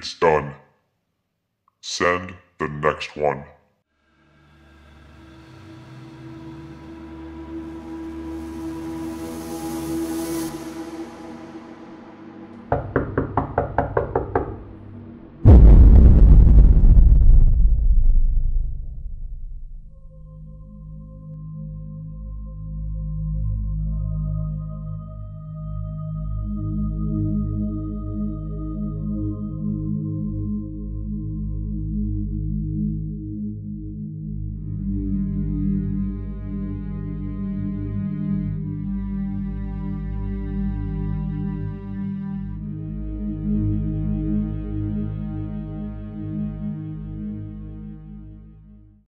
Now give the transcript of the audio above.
It's done. Send the next one.